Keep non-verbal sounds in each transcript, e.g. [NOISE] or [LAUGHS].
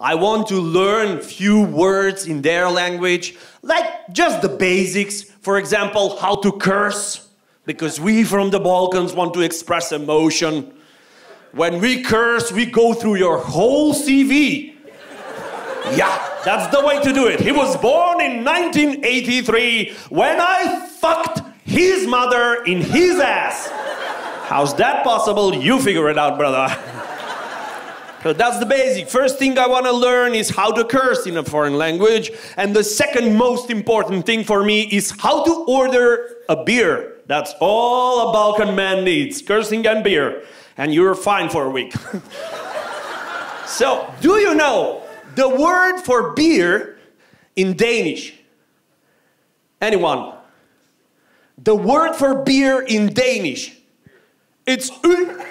I want to learn few words in their language, like just the basics. For example, how to curse, because we from the Balkans want to express emotion. When we curse, we go through your whole CV. Yeah, that's the way to do it. He was born in 1983 when I fucked his mother in his ass. How's that possible? You figure it out, brother. [LAUGHS] So that's the basic. First thing I want to learn is how to curse in a foreign language. And the second most important thing for me is how to order a beer. That's all a Balkan man needs cursing and beer. And you're fine for a week. [LAUGHS] so, do you know the word for beer in Danish? Anyone? The word for beer in Danish. It's øl.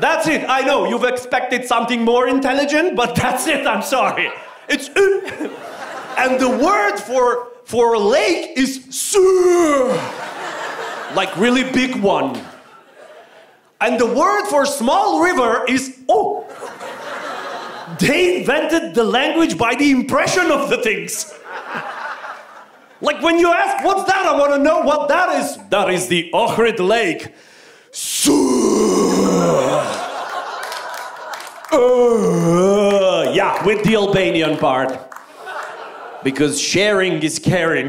That's it. I know you've expected something more intelligent, but that's it. I'm sorry. It's. And the word for for a lake is sø. Like really big one. And the word for small river is oh. They invented the language by the impression of the things. Like when you ask, what's that? I want to know what that is. That is the Ohrid Lake. Yeah, with the Albanian part. Because sharing is caring.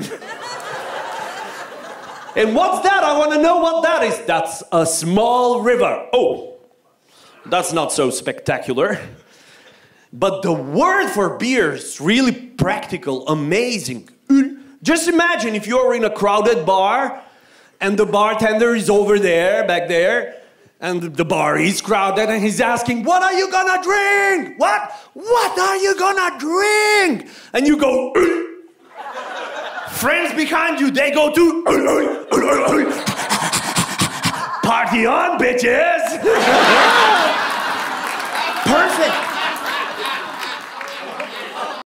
and what's that? I want to know what that is. That's a small river. Oh, that's not so spectacular. But the word for beer is really practical, amazing. Just imagine if you're in a crowded bar and the bartender is over there, back there, and the bar is crowded and he's asking, What are you gonna drink? What? What are you gonna drink? And you go, Friends behind you, they go to, Party on, bitches! [LAUGHS]